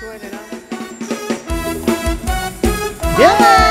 ช่วยหน่อยนะเดี๋ยว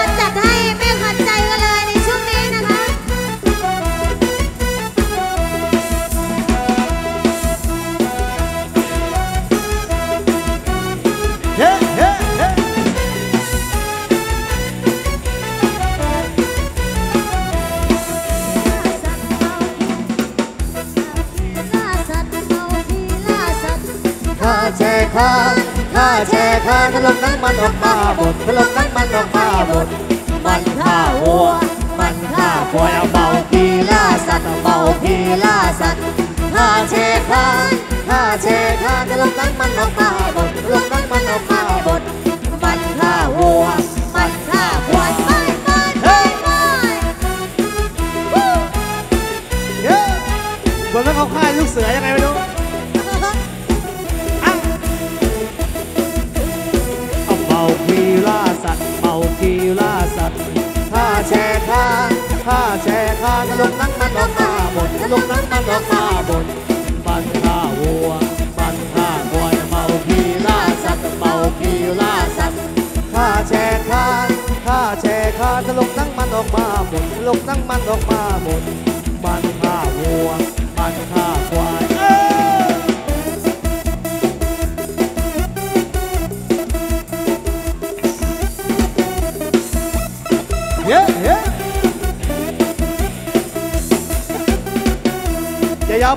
าแช่ข้าถลกนั้นมันออกมาบดถลกนั้นมันออกมาบดมันฆ่าวัว มันฆ่าควายเอาเมาพีล่าสัตว์เบาพีล่าสัตว์ฆ่าเช่ข้าข้าแช่ข้าถลกนั้นมันออกมาบดถลกนั้นมันออกมา ข้าแช่ข้าถลกน้ำมันออกมาหมดถลกน้ำมันออกมาหมดมันข้าวัวมันข้าควายเมาพีล่าสัตว์เมาพีล่าสัตว์ข้าแช่ข้าข้าแช่ข้าถลกน้ำมันออกมาหมดถลกน้ำมันออกมาหมดมันข้าวัวมันข้าควาย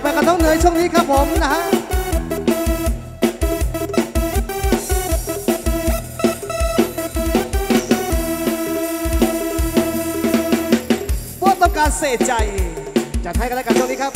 ไปกันต้องเหนื่อยช่วงนี้ครับผมนะฮะพวกต้องการเสียใจจัดให้กันแล้วกันช่วงนี้ครับ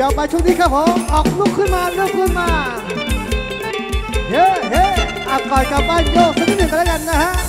ยาวไปช่วงนี้ครับผมออกลุกขึ้นมาลุกขึ้นมา เฮ้เฮ้อาก่อนกลับบ้านโยกสักนิดหนึ่งกันแล้วกันนะฮะ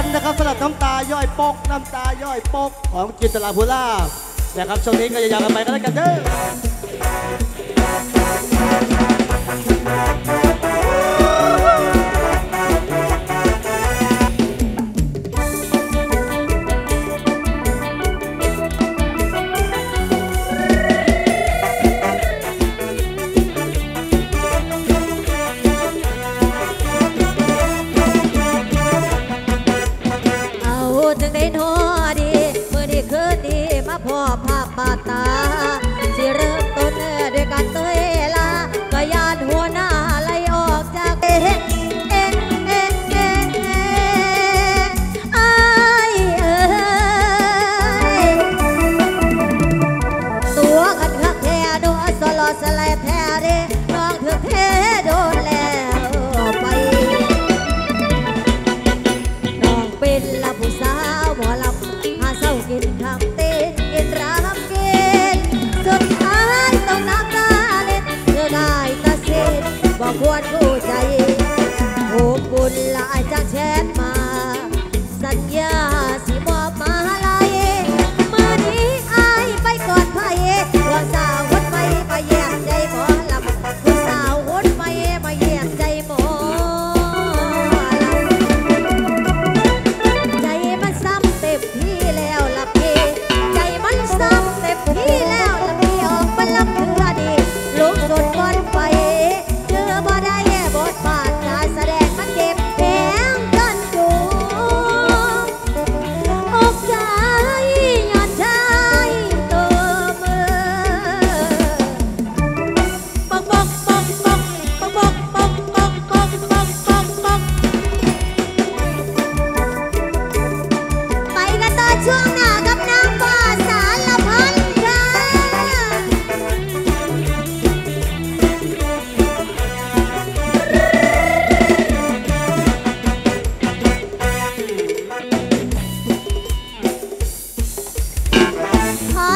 ันนะครับสำหรับน้ำตาย่อยปกน้ำตาย่อยปกของจิตตลาพูล่านะครับช่วงนี้ก็ยาวๆกันไปกันแล้วกันเด้อ getting up.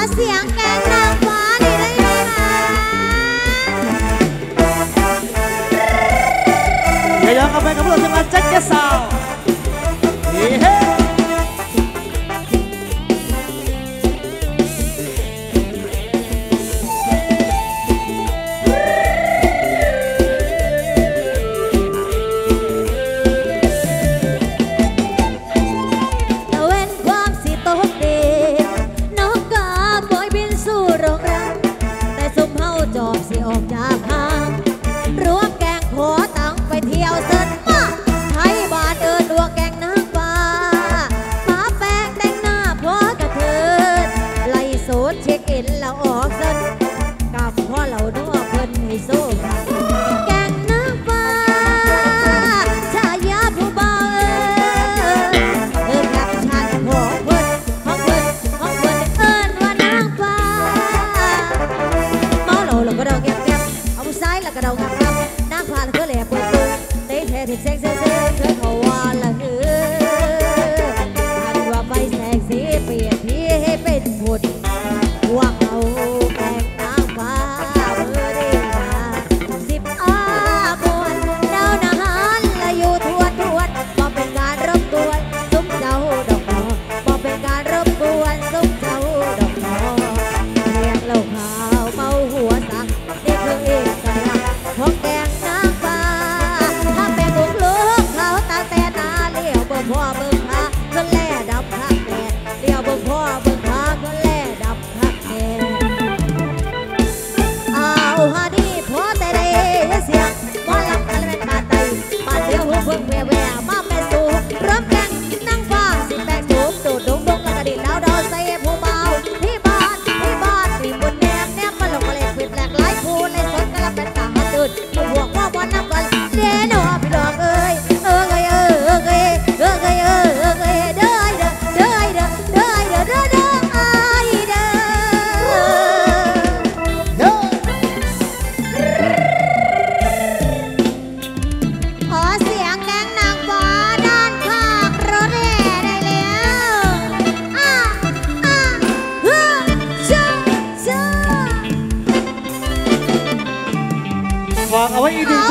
Ayo kamu kamu langsung ngecek ya Sal.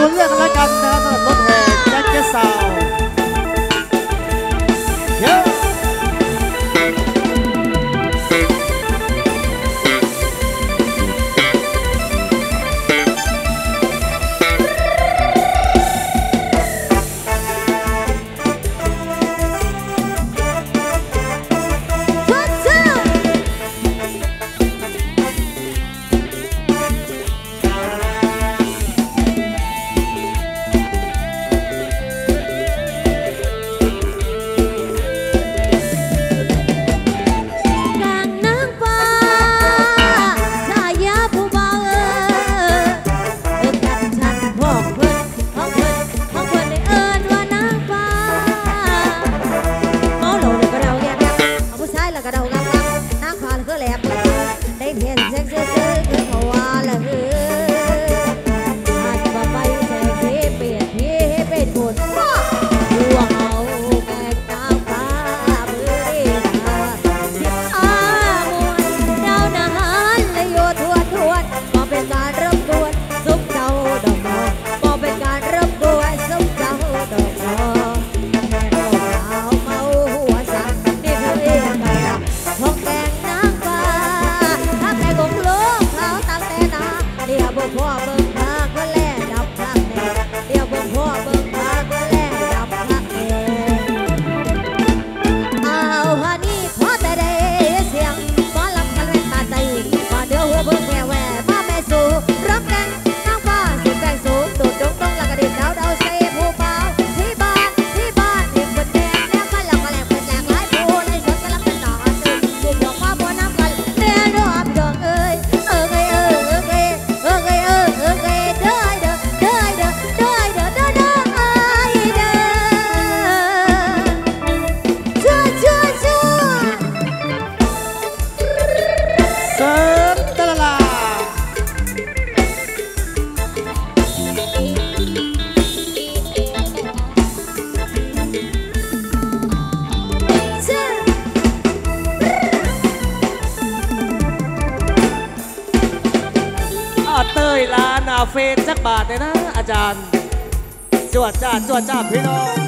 我รื่องมาตรการทา เฟนสักบาทเลยนะอาจารย์ จวดจ้าจวดจ้าพี่น้อง